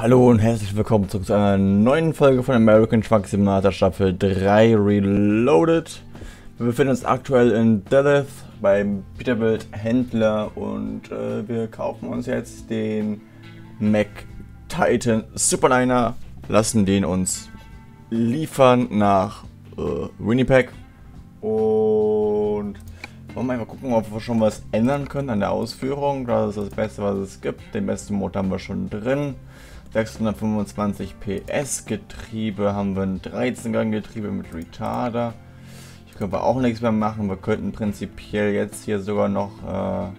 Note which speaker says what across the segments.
Speaker 1: Hallo und herzlich willkommen zurück zu einer neuen Folge von American Truck Simulator Staffel 3 Reloaded. Wir befinden uns aktuell in Duluth beim Peterbilt Händler und äh, wir kaufen uns jetzt den Mac Titan Superliner, lassen den uns liefern nach äh, Winnipeg und wollen wir mal gucken, ob wir schon was ändern können an der Ausführung. Das ist das Beste, was es gibt. Den besten Motor haben wir schon drin. 625 PS Getriebe haben wir ein 13 Gang Getriebe mit Retarder. Hier können wir auch nichts mehr machen. Wir könnten prinzipiell jetzt hier sogar noch äh,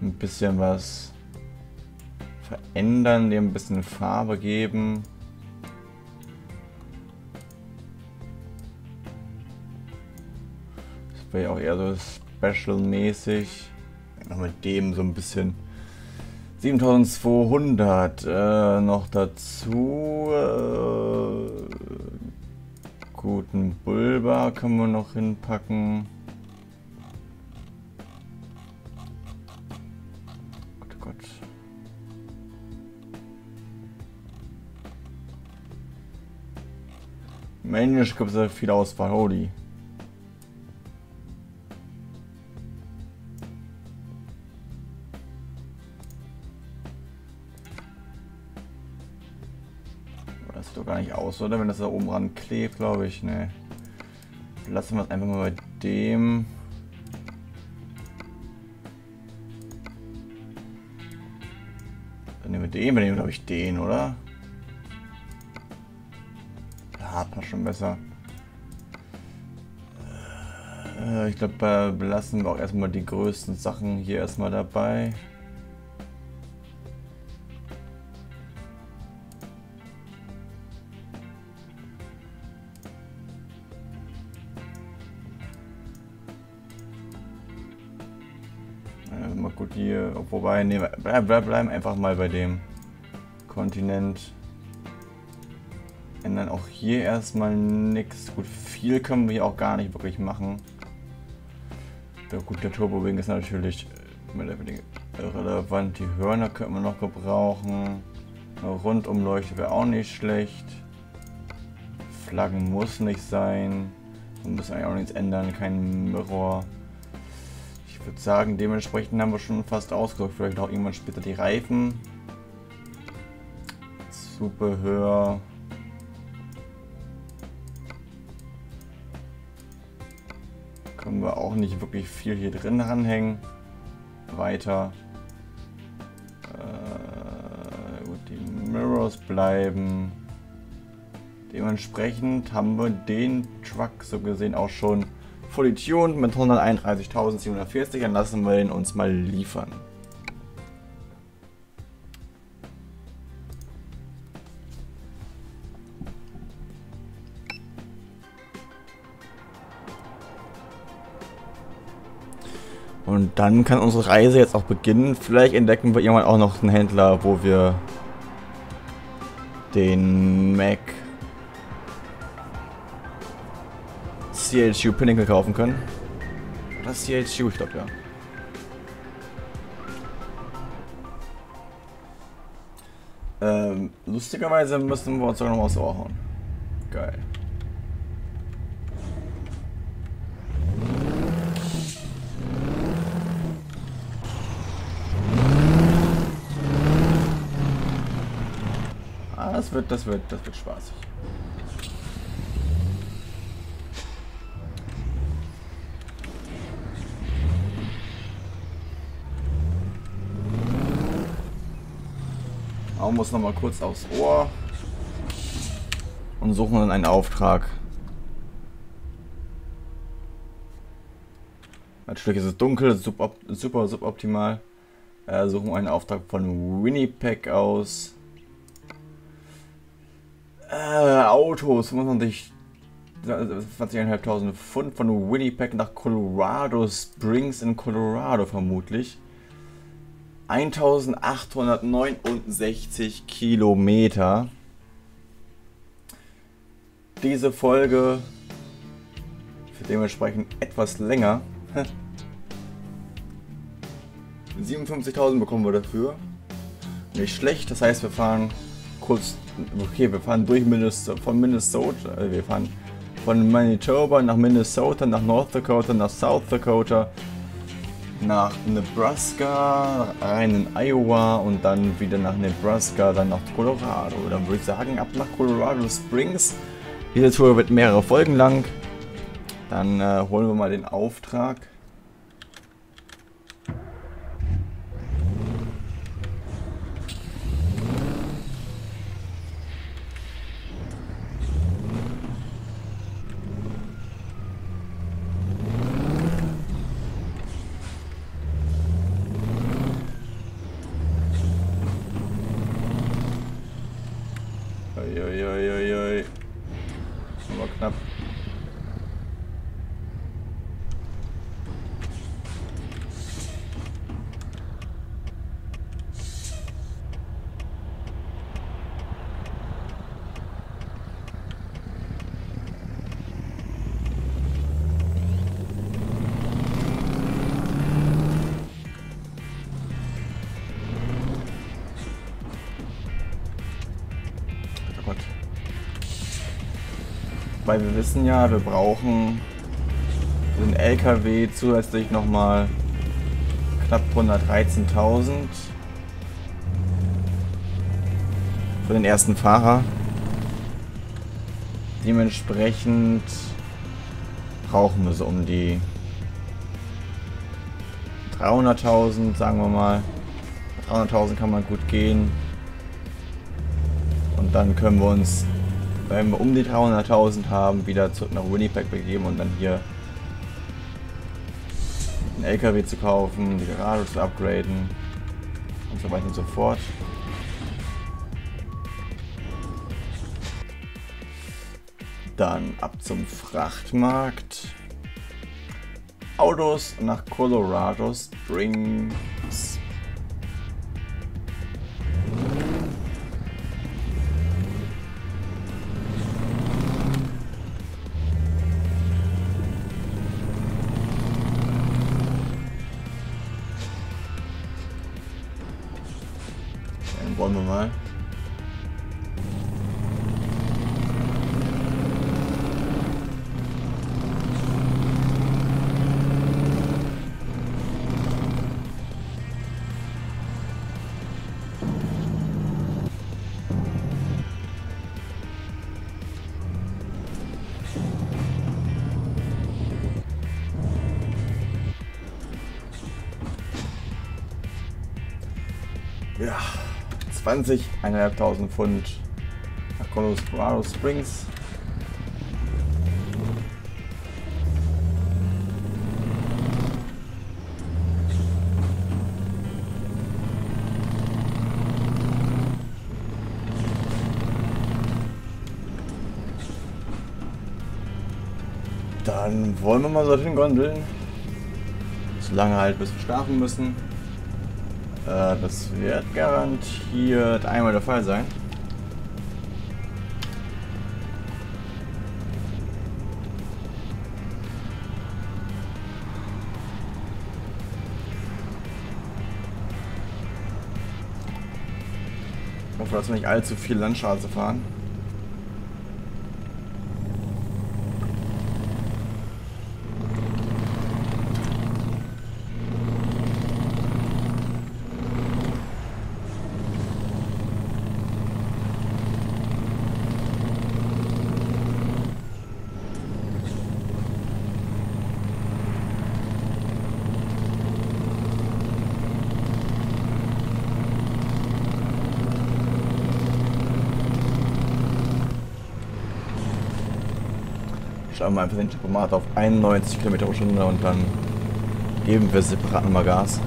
Speaker 1: ein bisschen was verändern, dem ein bisschen Farbe geben. Das wäre ja auch eher so special-mäßig. Noch mit dem so ein bisschen 7200 äh, noch dazu. Äh, guten Bulba können wir noch hinpacken. Gott, Gott. Mensch, gibt es da viel Auswahl, holy. Aus, oder? Wenn das da oben ran klebt, glaube ich. Ne. Lassen wir es einfach mal bei dem. Dann nehmen wir den, wir nehmen glaube ich den, oder? Ja, passt schon besser. Äh, ich glaube, belassen wir auch erstmal die größten Sachen hier erstmal dabei. Wobei, nee, bleib, bleib, bleiben einfach mal bei dem Kontinent. Ändern auch hier erstmal nichts. Gut, viel können wir hier auch gar nicht wirklich machen. Der, gut, der Turbowing ist natürlich relevant. Die Hörner könnten wir noch gebrauchen. Eine Rundumleuchte wäre auch nicht schlecht. Flaggen muss nicht sein. Wir müssen eigentlich auch nichts ändern. Kein Mirror. Ich würde sagen, dementsprechend haben wir schon fast ausgesucht. Vielleicht auch irgendwann später die Reifen. Zubehör. Können wir auch nicht wirklich viel hier drin ranhängen. Weiter. Äh, gut, die Mirrors bleiben. Dementsprechend haben wir den Truck so gesehen auch schon tuned mit 131.740. Dann lassen wir ihn uns mal liefern. Und dann kann unsere Reise jetzt auch beginnen. Vielleicht entdecken wir irgendwann auch noch einen Händler, wo wir den Mac CHU Pinnacle kaufen können. Oder CHU, ich glaube ja. Ähm, lustigerweise müssen wir uns sogar noch aufs Ohr hauen. Geil. Ah, das wird, das wird, das wird spaßig. Hauen wir uns noch mal kurz aufs Ohr und suchen dann einen Auftrag. Natürlich ist es dunkel, super, super suboptimal. Äh, suchen wir einen Auftrag von Winnipeg aus. Äh, Autos, 25 20.500 Pfund von Winnipeg nach Colorado Springs in Colorado vermutlich. 1869 Kilometer. Diese Folge für dementsprechend etwas länger. 57.000 bekommen wir dafür. nicht schlecht. Das heißt, wir fahren kurz, okay, wir fahren durch Minnesota, von Minnesota, äh, wir fahren von Manitoba nach Minnesota, nach North Dakota, nach South Dakota, nach Nebraska, rein in Iowa und dann wieder nach Nebraska, dann nach Colorado. Dann würde ich sagen, ab nach Colorado Springs. Diese Tour wird mehrere Folgen lang. Dann äh, holen wir mal den Auftrag. Weil wir wissen ja, wir brauchen den LKW zusätzlich nochmal knapp 113.000 für den ersten Fahrer. Dementsprechend brauchen wir so um die 300.000, sagen wir mal. 300.000 kann man gut gehen. Und dann können wir uns, wenn wir um die 300.000 haben, wieder zurück nach Winnipeg begeben und dann hier einen LKW zu kaufen, die Garage zu upgraden und so weiter und so fort. Dann ab zum Frachtmarkt. Autos nach Colorado Springs. Ja, 20, 1.500 Pfund nach Colorado Springs. Dann wollen wir mal dorthin gondeln. So lange halt, bis wir schlafen müssen. Äh, das wird garantiert einmal der Fall sein. Ich hoffe, dass wir nicht allzu viel Landstraße fahren. Schauen wir einfach den Tempomat auf 91 km pro Stunde und dann geben wir separat nochmal Gas.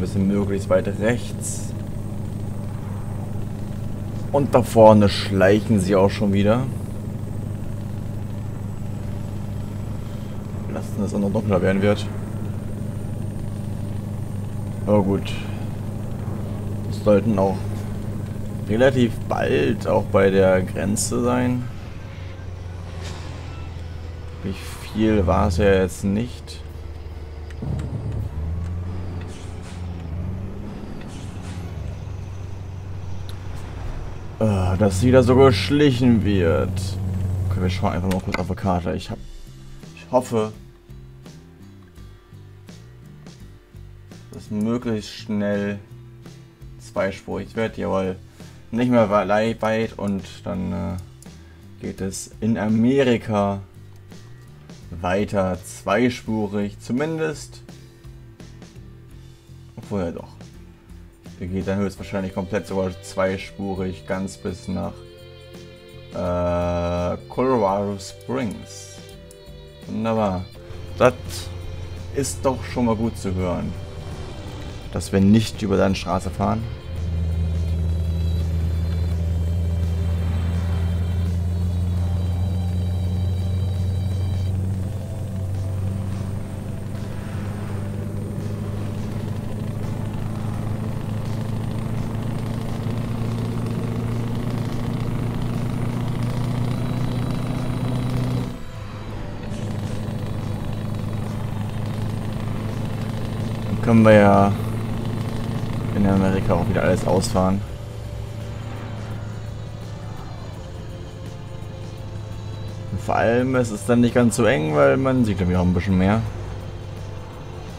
Speaker 1: Ein bisschen möglichst weit rechts. Und da vorne schleichen sie auch schon wieder. Lassen es auch noch dunkler werden wird. Aber gut. Das sollten auch relativ bald auch bei der Grenze sein. Wie viel war es ja jetzt nicht. Uh, dass wieder so geschlichen wird. Okay, wir schauen einfach mal kurz auf die Karte. Ich hab. Ich hoffe, dass möglichst schnell zweispurig wird. Jawohl. Nicht mehr weit und dann äh, geht es in Amerika weiter zweispurig. Zumindest. Obwohl ja doch. Geht dann höchstwahrscheinlich komplett sogar zweispurig ganz bis nach äh, Colorado Springs. Wunderbar. Das ist doch schon mal gut zu hören. Dass wir nicht über deine Straße fahren. Können wir ja in Amerika auch wieder alles ausfahren. Und vor allem ist es dann nicht ganz so eng, weil man sieht dann auch ein bisschen mehr.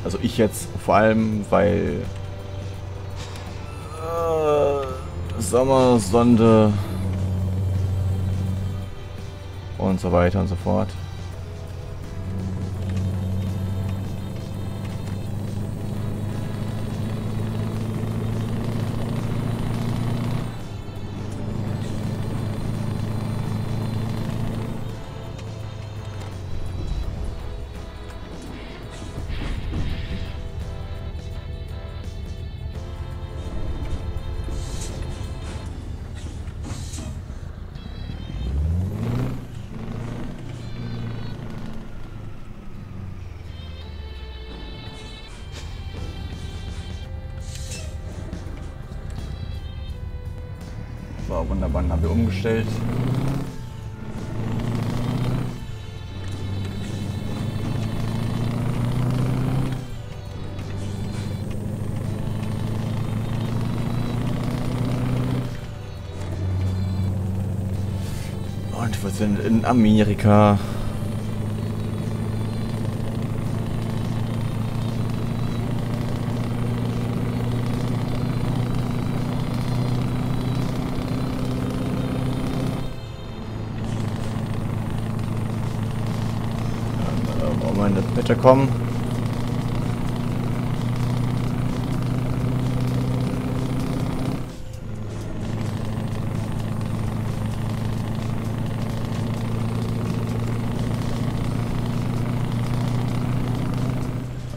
Speaker 1: Also ich jetzt vor allem, weil äh, Sommersonde und so weiter und so fort. So, wunderbar, haben wir umgestellt. Und wir sind in Amerika. Kommen.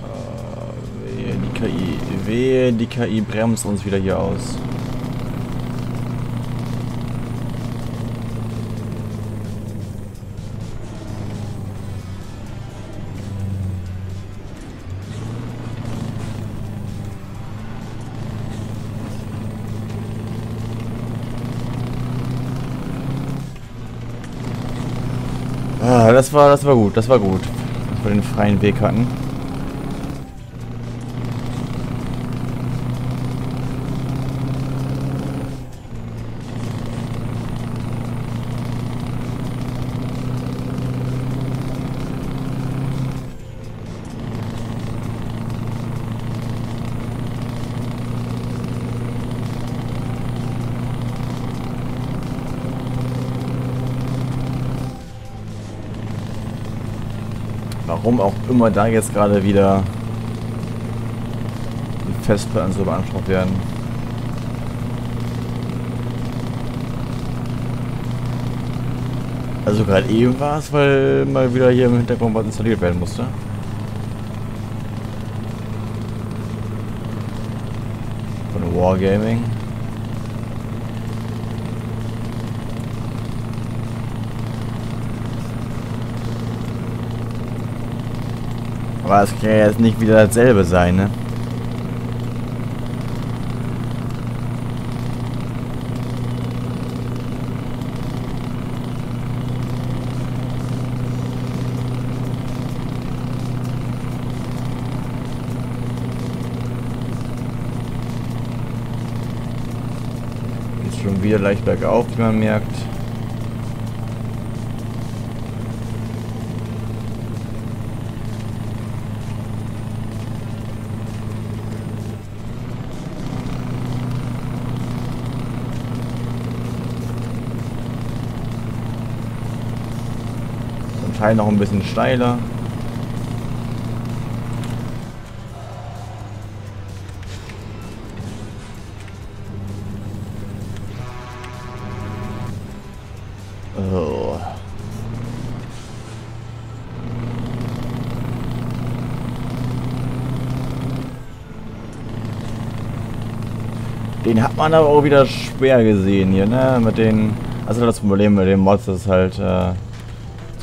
Speaker 1: Äh, wehe, die KI, wehe, die KI bremst uns wieder hier aus. Ah, das war, das war gut, das war gut. Dass wir den freien Weg hatten. Warum auch immer da jetzt gerade wieder die Festplatten so beansprucht werden. Also gerade eben war es, weil mal wieder hier im Hintergrund was installiert werden musste. Wargaming. Aber es kann ja jetzt nicht wieder dasselbe sein, ne? Ist schon wieder leicht bergauf, wie man merkt. Teil noch ein bisschen steiler. Den hat man aber auch wieder schwer gesehen hier, ne? Mit den. Also das Problem mit den Mods ist halt, äh,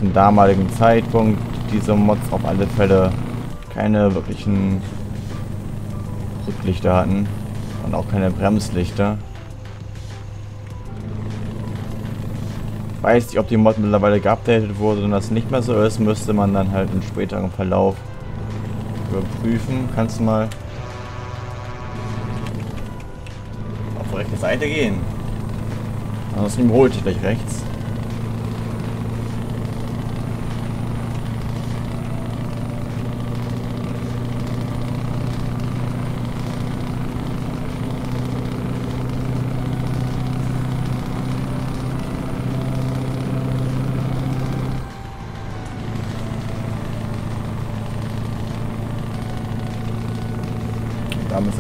Speaker 1: zum damaligen Zeitpunkt diese Mods auf alle Fälle keine wirklichen Rücklichter hatten und auch keine Bremslichter. Weiß nicht, ob die Mod mittlerweile geupdatet wurde und das nicht mehr so ist, müsste man dann halt im späteren Verlauf überprüfen. Kannst du mal auf rechte Seite gehen? Ansonsten holt ich gleich rechts.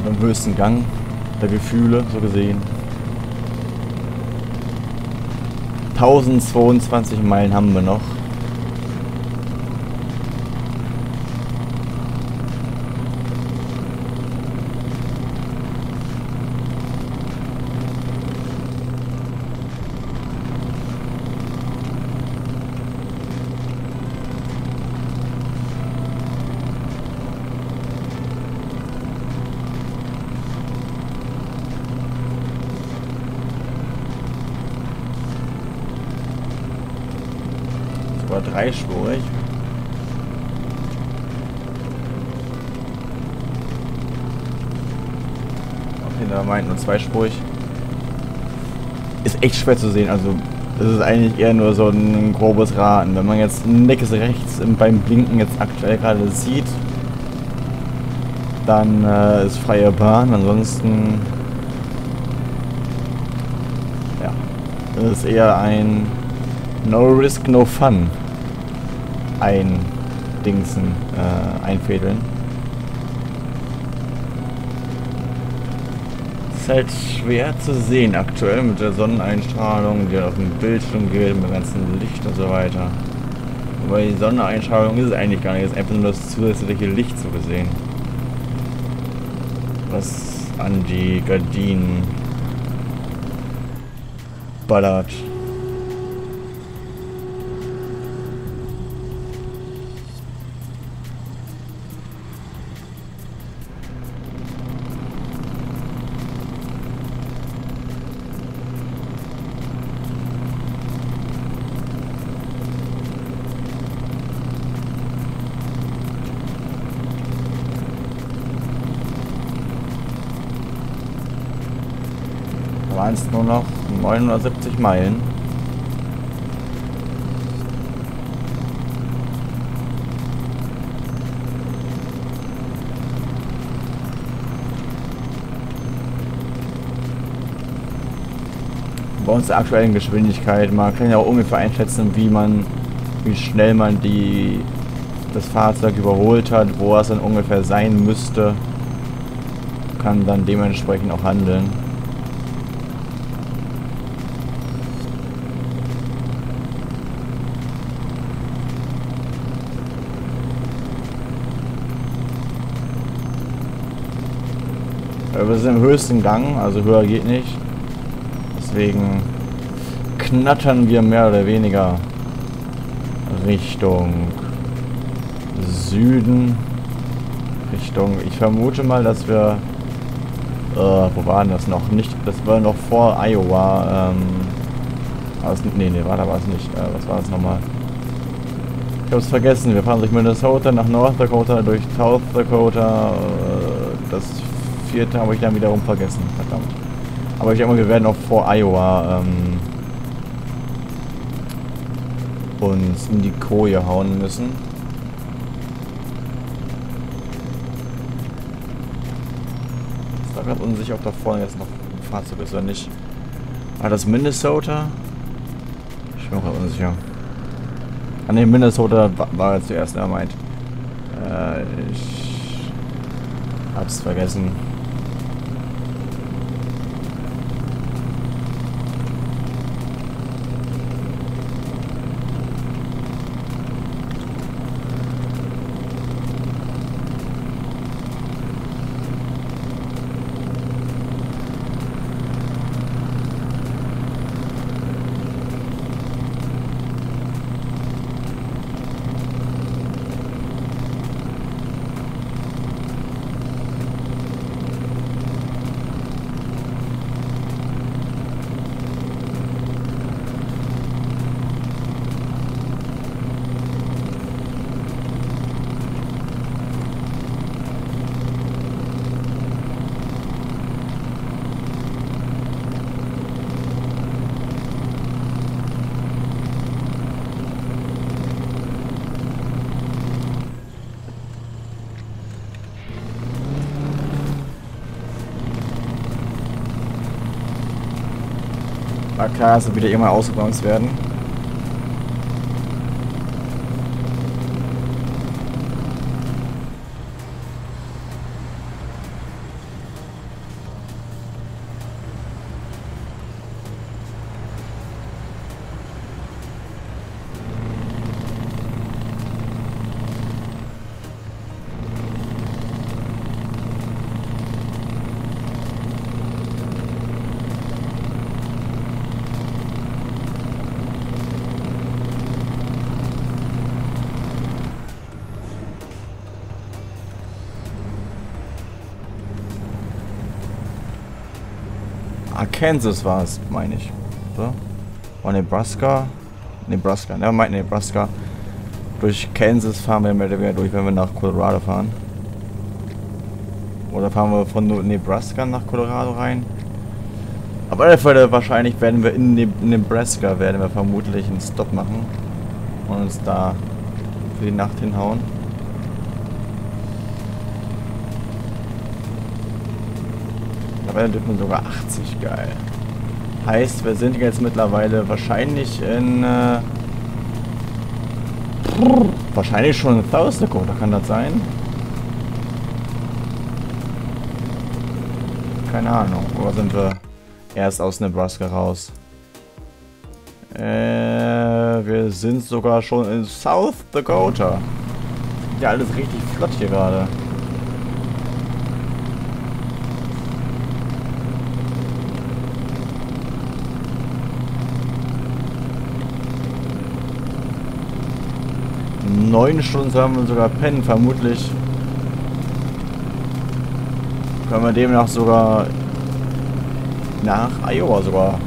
Speaker 1: Sind im höchsten Gang der Gefühle, so gesehen. 1022 Meilen haben wir noch. Sogar dreispurig. Da meint nur zweispurig. Ist echt schwer zu sehen, also das ist eigentlich eher nur so ein grobes Raten. Wenn man jetzt nichts rechts beim Blinken jetzt aktuell gerade sieht, dann äh, ist freie Bahn. Ansonsten ja, das ist eher ein No Risk, No Fun ein Dingsen äh, einfädeln. Ist halt schwer zu sehen aktuell mit der Sonneneinstrahlung, die auf dem Bildschirm geht, mit dem ganzen Licht und so weiter. Aber die Sonneneinstrahlung ist es eigentlich gar nicht, es ist einfach nur das zusätzliche Licht so gesehen. Was an die Gardinen ballert. waren es nur noch 970 Meilen. Bei uns der aktuellen Geschwindigkeit, man kann ja auch ungefähr einschätzen, wie man, wie schnell man die, das Fahrzeug überholt hat, wo es dann ungefähr sein müsste, kann dann dementsprechend auch handeln. Weil wir sind im höchsten Gang, also höher geht nicht. Deswegen knattern wir mehr oder weniger Richtung Süden. Richtung, ich vermute mal, dass wir, äh, wo waren das noch? Nicht, das war noch vor Iowa, ähm, aus, nee, nee, war da war es nicht. Äh, was war das nochmal? Ich hab's vergessen. Wir fahren durch Minnesota nach North Dakota, durch South Dakota. Äh, das vierte habe ich dann wiederum vergessen. Verdammt. Aber ich denke mal, wir werden auch vor Iowa ähm, uns in die Koje hauen müssen. Ich war gerade unsicher, ob da vorne jetzt noch ein Fahrzeug ist oder nicht. War das Minnesota? Ich bin auch gerade unsicher. Ah ne, Minnesota war, war er zuerst, er meint. Äh, ich hab's vergessen. Dass wir wieder irgendwann ausgebremst werden. Arkansas war es, meine ich. Oder Nebraska. Nebraska, ne, meint Nebraska. Durch Kansas fahren wir mehr oder weniger durch, wenn wir nach Colorado fahren. Oder fahren wir von Nebraska nach Colorado rein. Aber alle Fälle wahrscheinlich werden wir in Nebraska werden wir vermutlich einen Stop machen und uns da für die Nacht hinhauen. Mittlerweile dürfen wir sogar 80, geil. Heißt, wir sind jetzt mittlerweile wahrscheinlich in... Äh, wahrscheinlich schon in South Dakota, kann das sein? Keine Ahnung. Oder sind wir erst aus Nebraska raus? Äh, wir sind sogar schon in South Dakota. Ja, alles richtig flott hier gerade. Neun Stunden sollen wir sogar pennen, vermutlich. Können wir demnach sogar nach Iowa sogar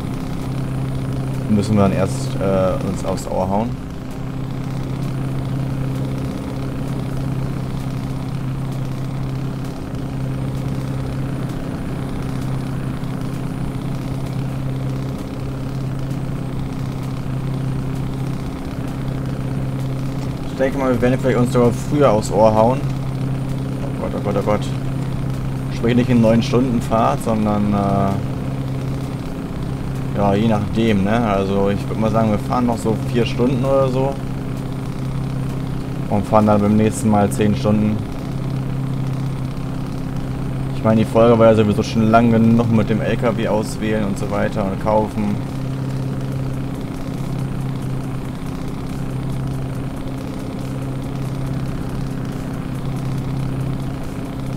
Speaker 1: müssen wir dann erst äh, uns aufs Ohr hauen. Ich denke mal, wir werden vielleicht uns sogar früher aufs Ohr hauen. Oh Gott, oh Gott, oh Gott. Sprich nicht in 9 Stunden Fahrt, sondern äh, ja, je nachdem, ne? Also ich würde mal sagen, wir fahren noch so 4 Stunden oder so. Und fahren dann beim nächsten Mal 10 Stunden. Ich meine, die Folge war ja sowieso schon lange genug mit dem LKW auswählen und so weiter und kaufen.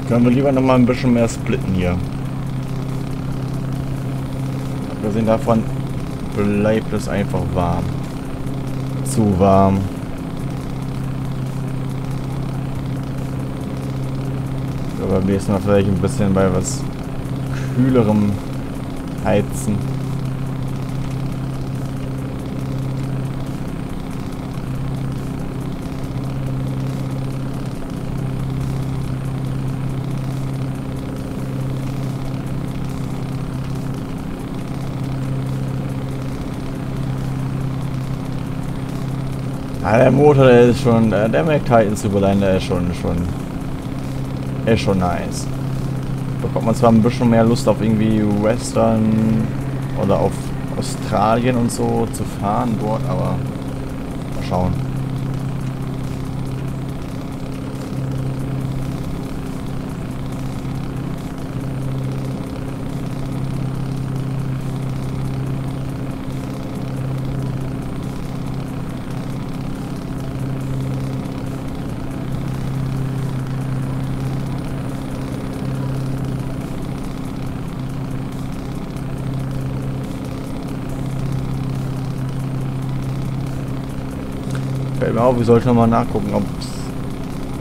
Speaker 1: Können wir lieber noch mal ein bisschen mehr splitten hier. Abgesehen davon bleibt es einfach warm. Zu warm. Aber beim nächsten Mal vielleicht ein bisschen bei was kühlerem heizen. Ah, der Motor, der ist schon, äh, der Mac Titan Superline, der ist schon, schon, ist schon nice. Bekommt man zwar ein bisschen mehr Lust auf irgendwie Western oder auf Australien und so zu fahren dort, aber mal schauen. Auf, ich sollte nochmal nachgucken, ob es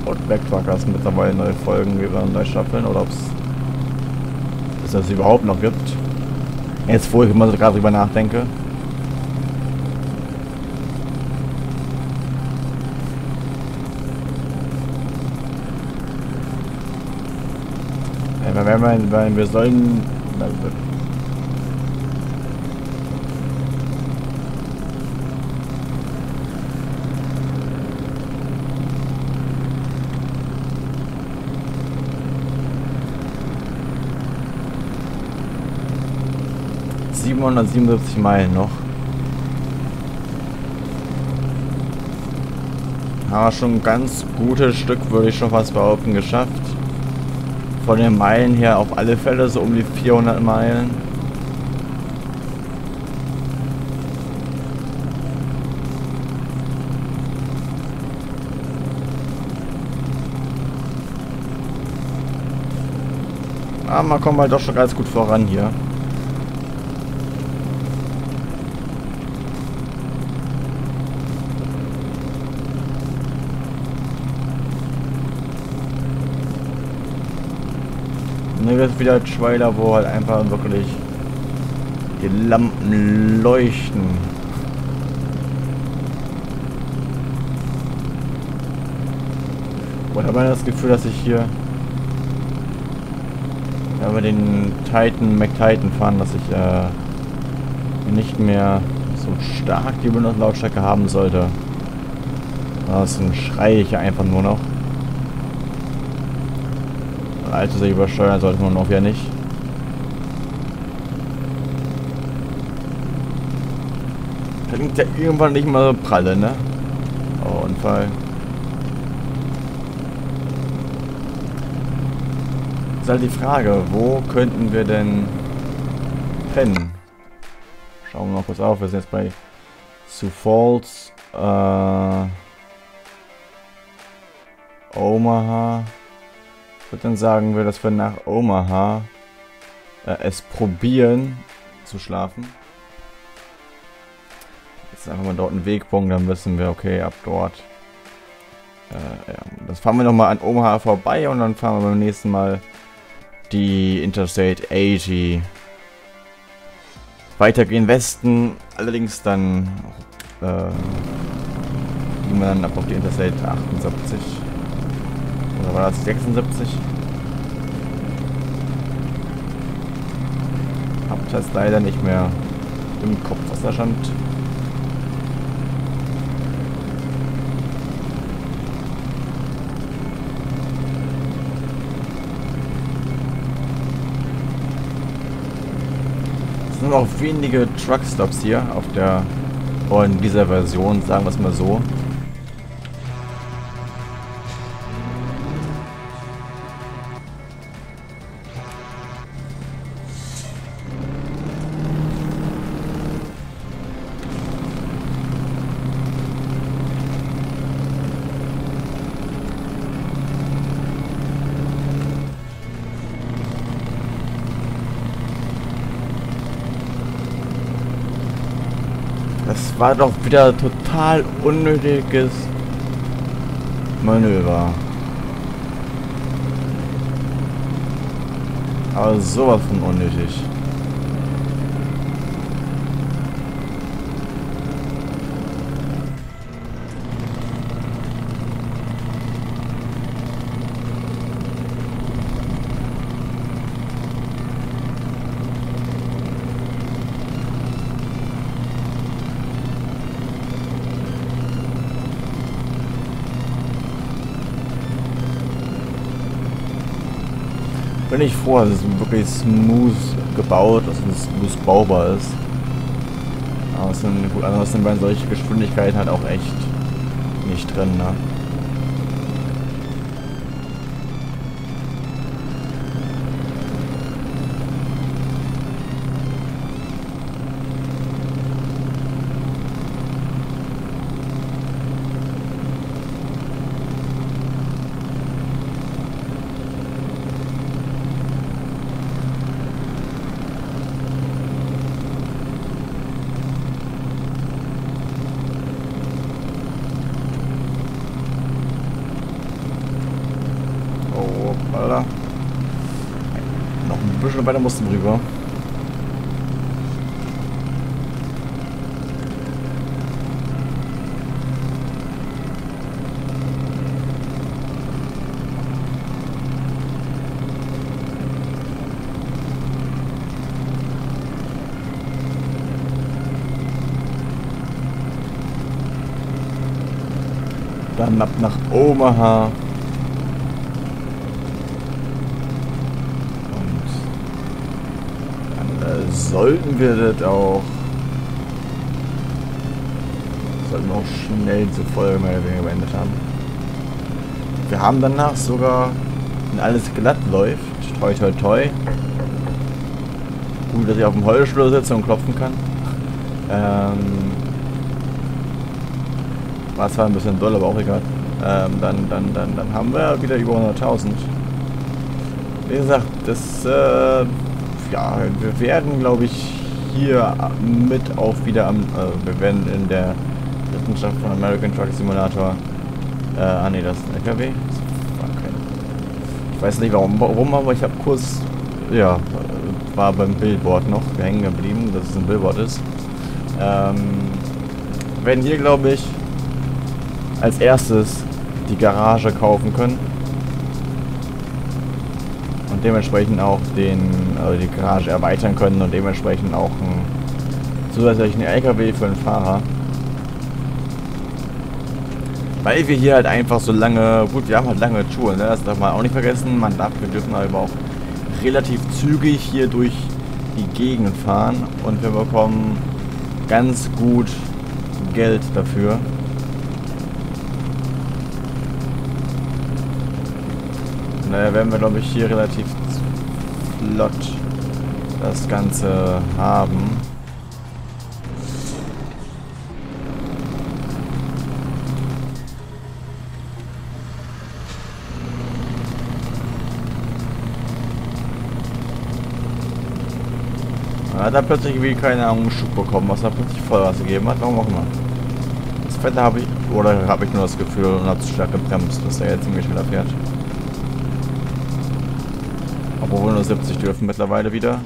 Speaker 1: laut Backtrackers mittlerweile neue Folgen gibt, neue Staffeln oder ob es das überhaupt noch gibt. Jetzt, wo ich immer so gerade drüber nachdenke. Ja, wir, wir, wir sollen 777 Meilen noch. Aber schon ein ganz gutes Stück, würde ich schon fast behaupten, geschafft. Von den Meilen her auf alle Fälle so um die 400 Meilen. Aber man kommt halt doch schon ganz gut voran hier. Wird wieder Schweiler, wo halt einfach wirklich die Lampen leuchten. Und habe das Gefühl, dass ich hier bei den Titan, McTitan fahren, dass ich äh, nicht mehr so stark die Lautstärke haben sollte. Deswegen schreie ich einfach nur noch allzu sehr übersteuern sollte man auch ja nicht. Klingt ja irgendwann nicht mal so pralle, ne? Oh, Unfall. Ist halt die Frage, wo könnten wir denn pennen? Schauen wir mal kurz auf, wir sind jetzt bei Sioux Falls, äh, Omaha. Ich würde dann sagen wir, dass wir nach Omaha äh, es probieren zu schlafen. Jetzt einfach mal dort einen Wegpunkt, dann wissen wir, okay, ab dort. Äh, ja. Das fahren wir nochmal an Omaha vorbei und dann fahren wir beim nächsten Mal die Interstate 80 weiter gehen Westen, allerdings dann äh, gehen wir dann ab auf die Interstate 78. Oder war das 76? Hab das leider nicht mehr im Kopf, was da stand. Es sind auch wenige Truckstops hier auf der, in dieser Version, sagen wir es mal so. Das war doch wieder total unnötiges Manöver. Aber sowas von unnötig. Bin ich froh, dass es wirklich smooth gebaut ist und smooth baubar ist. Aber es sind, gut, ansonsten wären solche Geschwindigkeiten halt auch echt nicht drin, ne? Weiter mussten rüber. Dann ab nach Omaha. Sollten wir das auch. Sollten wir auch schnell zur Folge mehr oder beendet haben. Wir haben danach sogar, wenn alles glatt läuft, toi toi toi. Gut, dass ich auf dem Heulstuhl sitze und klopfen kann. Ähm, war zwar ein bisschen doll, aber auch egal. Ähm, dann, dann, dann, dann haben wir wieder über 100.000. Wie gesagt, das äh, ja, wir werden, glaube ich, hier mit auch wieder am, äh, wir werden in der Staffel von American Truck Simulator, äh, ah ne, das ist ein LKW. Ich weiß nicht warum, warum aber ich habe kurz, ja, war beim Billboard noch hängen geblieben, dass es ein Billboard ist. Ähm, werden hier, glaube ich, als erstes die Garage kaufen können dementsprechend auch den, also die Garage erweitern können und dementsprechend auch einen zusätzlichen LKW für den Fahrer. Weil wir hier halt einfach so lange, gut, wir haben halt lange Touren, ne? das darf man auch nicht vergessen. Man darf, wir dürfen aber auch relativ zügig hier durch die Gegend fahren und wir bekommen ganz gut Geld dafür. Daher werden wir, glaube ich, hier relativ flott das Ganze haben. Hat er plötzlich irgendwie keine Ahnung Schub bekommen, was er plötzlich Vollgas gegeben hat, warum auch immer. Das Fette habe ich, oder habe ich nur das Gefühl und hat zu stark gebremst, dass er jetzt irgendwie schneller fährt. Obwohl nur 70 dürfen mittlerweile wieder.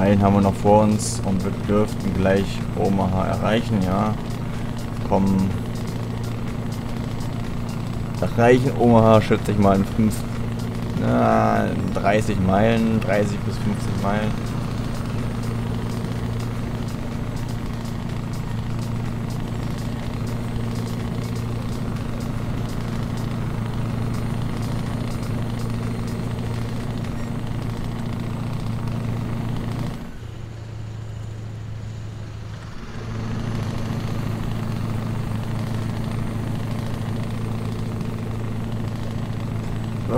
Speaker 1: Meilen haben wir noch vor uns und wir dürften gleich Omaha erreichen, ja. Kommen. Erreichen Omaha schätze ich mal in 5, na, 30 Meilen, 30 bis 50 Meilen.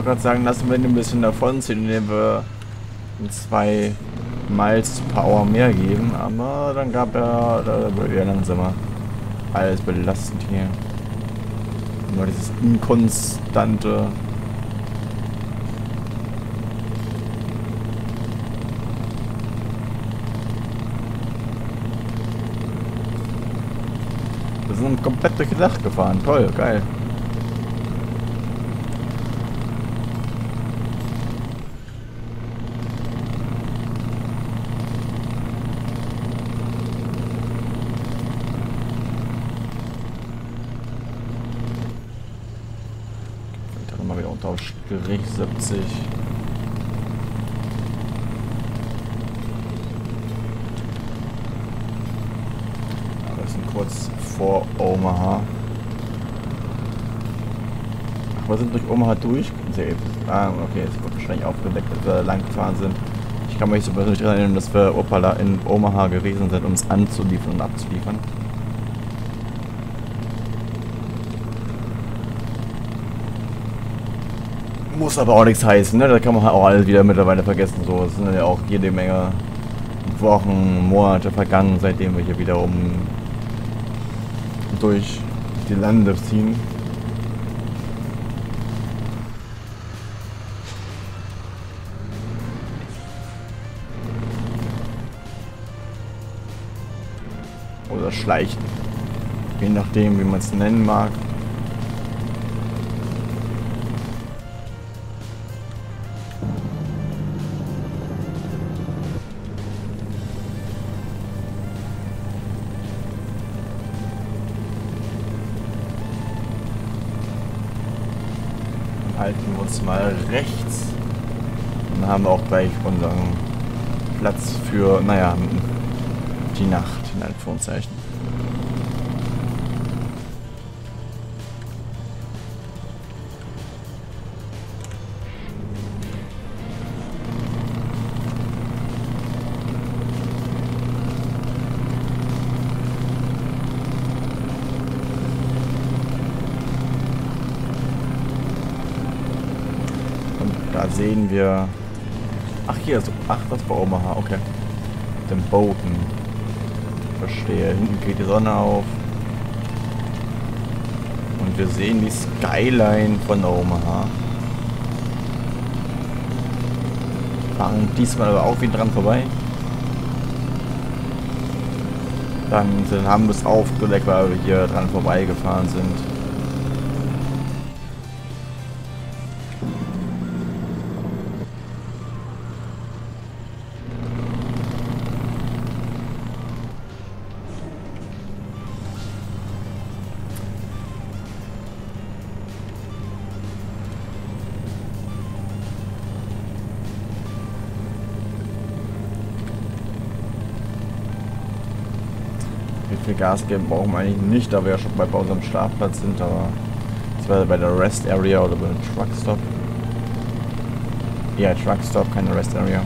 Speaker 1: Wollte gerade sagen, lassen wir ihn ein bisschen davon ziehen, indem wir zwei Miles Hour mehr geben, aber dann gab er, da wurde er langsamer. Alles belastend hier. Nur dieses inkonstante. Wir sind komplett durch die Nacht gefahren. Toll, geil. Strich 70. wir sind kurz vor Omaha. Ach, wir sind durch Omaha durch? Ah, okay, es wird wahrscheinlich aufgedeckt, dass wir lang gefahren sind. Ich kann mich so persönlich erinnern, dass wir Opala in Omaha gewesen sind, um es anzuliefern und abzuliefern. Muss aber auch nichts heißen, ne? Da kann man auch alles wieder mittlerweile vergessen. So, es sind ja auch jede Menge Wochen, Monate vergangen, seitdem wir hier wieder um durch die Lande ziehen. Oder schleichen. Je nachdem, wie man es nennen mag. Uns mal rechts. Dann haben auch gleich unseren Platz für, naja, die Nacht, in Anführungszeichen. Wir... Ach, hier ist... Ach, das war Omaha, okay. Den Boden. Verstehe. Hinten geht die Sonne auf. Und wir sehen die Skyline von Omaha. Fahren diesmal aber auch wieder dran vorbei. Dann haben wir es aufgedeckt, weil wir hier dran vorbeigefahren sind. Gas geben brauchen wir eigentlich nicht, da wir ja schon bei unserem Schlafplatz sind, aber das wäre bei der Rest Area oder bei dem Truckstop. Ja, Truckstop, keine Rest Area.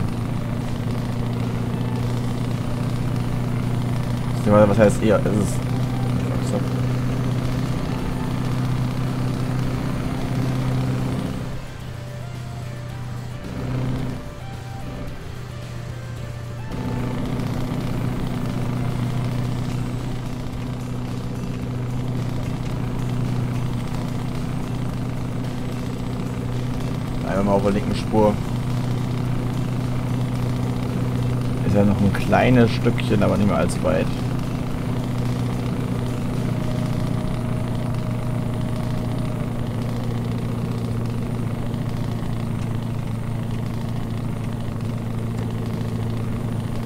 Speaker 1: Was heißt eher? Ist. Der linken Spur. Ist ja noch ein kleines Stückchen, aber nicht mehr allzu weit.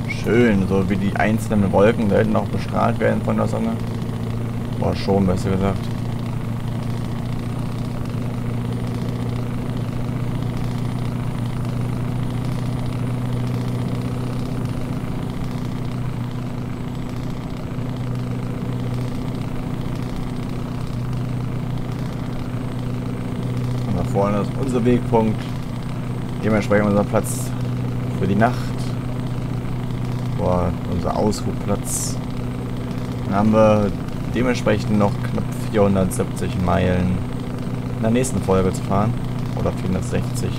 Speaker 1: Schön, so wie die einzelnen Wolken da hinten auch bestrahlt werden von der Sonne. Boah, schon, besser gesagt. vorne ist unser Wegpunkt. Dementsprechend unser Platz für die Nacht. Boah, unser Ausruhplatz. Dann haben wir dementsprechend noch knapp 470 Meilen in der nächsten Folge zu fahren. Oder 460.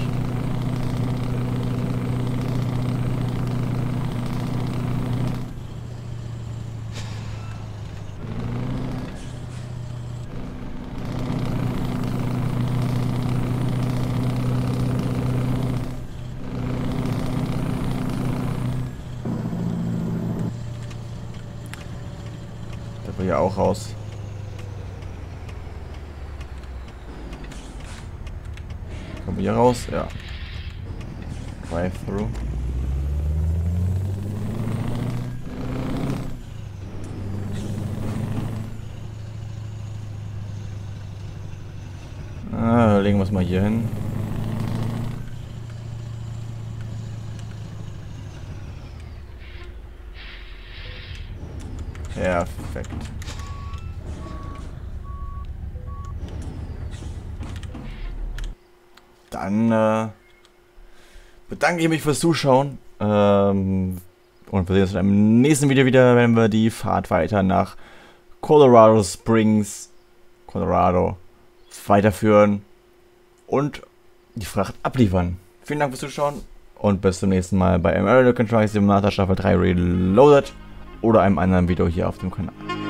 Speaker 1: Will ja auch raus. Kommen wir hier raus? Ja. Drive-through. Ah, legen wir es mal hier hin. Äh, bedanke ich mich fürs Zuschauen. Ähm, und wir sehen uns im nächsten Video wieder, wenn wir die Fahrt weiter nach Colorado Springs, Colorado, weiterführen und die Fracht abliefern. Vielen Dank fürs Zuschauen und bis zum nächsten Mal bei American Truck Simulator Staffel 3 Reloaded oder einem anderen Video hier auf dem Kanal.